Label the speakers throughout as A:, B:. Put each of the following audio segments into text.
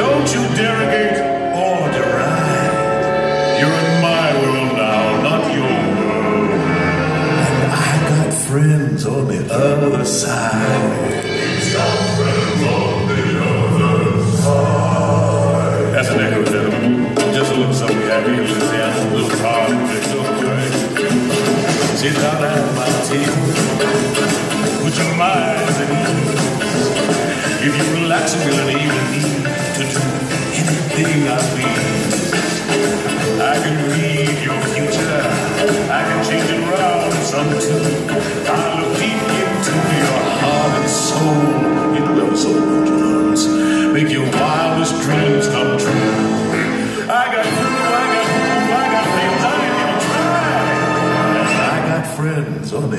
A: Don't you derogate or deride. You're in my world now, not your world. And I got friends on the other side. He's got friends on the other side. That's an echo, gentlemen. Just a little something happy. You can see a little hard. It's okay. Sit down at my table. Put your minds at ease. If you relax a little, even too. I look deep into your heart and soul. Was so good, Jones. Make your wildest dreams come true. I got food, I got food, I got things I didn't try. I got friends
B: oh, on the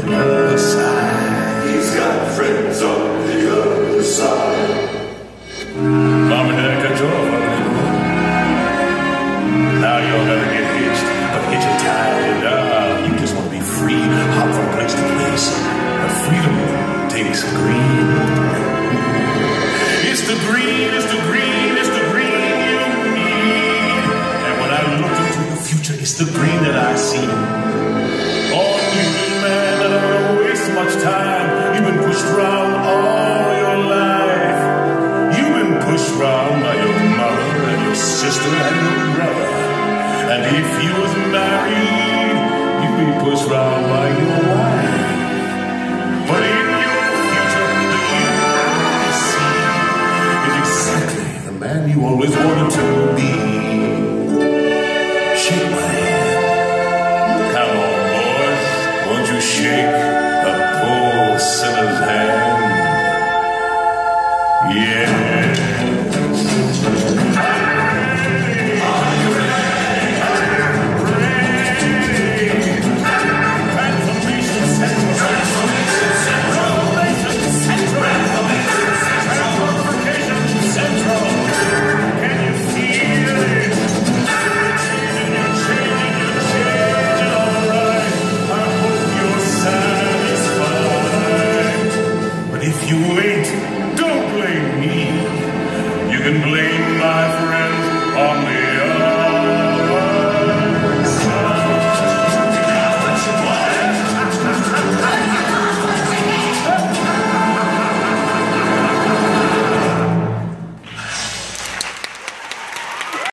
A: it's the green that I see. Oh, you wanna waste much time. You've been pushed around all your life. You've been pushed around by your mother and your sister and your brother. And if you was married, you'd be pushed around by your wife. But in your future, the you I see is exactly the man you always wanted to be. Shake Wait, don't blame me. You can blame my friend.